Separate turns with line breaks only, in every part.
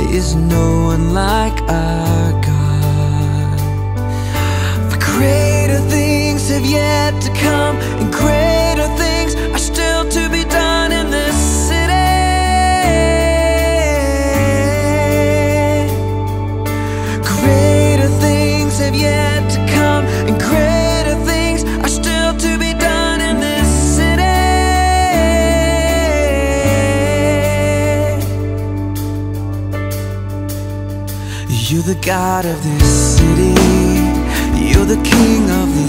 is no one like our God. For greater things have yet to come, the God of this city. You're the King of these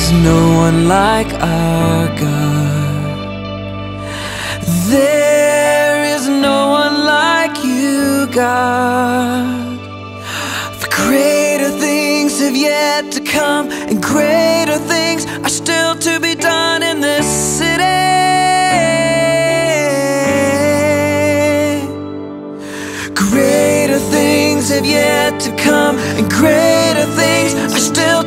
is no one like our God. There is no one like you, God. For greater things have yet to come, and greater things are still to be done in this city. Greater things have yet to come, and greater things are still